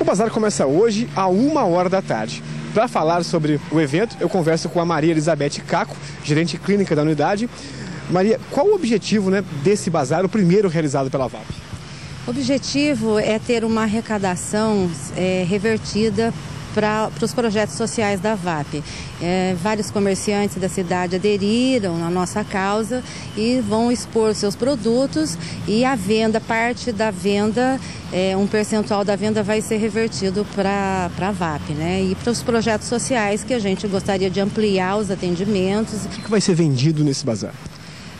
O bazar começa hoje a uma hora da tarde. Para falar sobre o evento, eu converso com a Maria Elizabeth Caco, gerente clínica da unidade. Maria, qual o objetivo né, desse bazar, o primeiro realizado pela VAP? O objetivo é ter uma arrecadação é, revertida para os projetos sociais da VAP. É, vários comerciantes da cidade aderiram à nossa causa e vão expor seus produtos e a venda, parte da venda, é, um percentual da venda vai ser revertido para a VAP, né? E para os projetos sociais que a gente gostaria de ampliar os atendimentos. O que, vai ser vendido nesse bazar?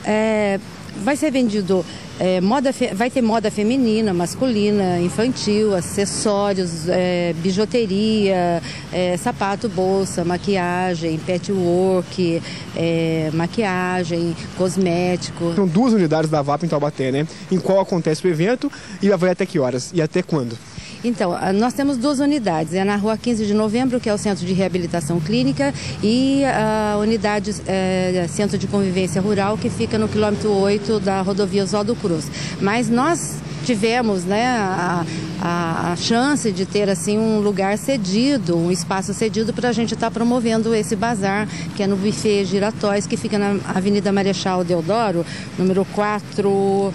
É, vai ser vendido é, moda, vai ter moda feminina, masculina, infantil, acessórios, é, bijuteria, é, sapato, bolsa, maquiagem, patchwork, é, maquiagem, cosmético. São duas unidades da VAP em Taubaté, né? Em qual acontece o evento e vai até que horas? E até quando? Então, nós temos duas unidades. É na rua 15 de novembro, que é o Centro de Reabilitação Clínica, e a unidade é, Centro de Convivência Rural, que fica no quilômetro 8 da rodovia Oswaldo Cruz. Mas nós tivemos né, a, a, a, chance de ter assim um lugar cedido, um espaço cedido para a gente estar tá promovendo esse bazar, que é no buffet Giratóis, que fica na Avenida Marechal Deodoro, número 4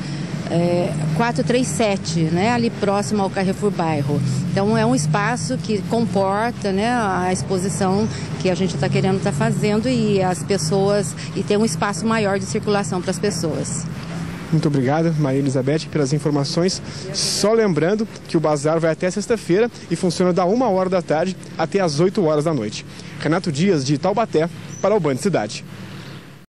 é, 437, né, ali próximo ao Carrefour Bairro. Então é um espaço que comporta né, a exposição que a gente está querendo estar tá fazendo e as pessoas e ter um espaço maior de circulação para as pessoas. Muito obrigado, Maria Elizabeth, pelas informações. Só lembrando que o bazar vai até sexta-feira e funciona da uma hora da tarde até as 8 horas da noite. Renato Dias, de Taubaté, para o Band Cidade.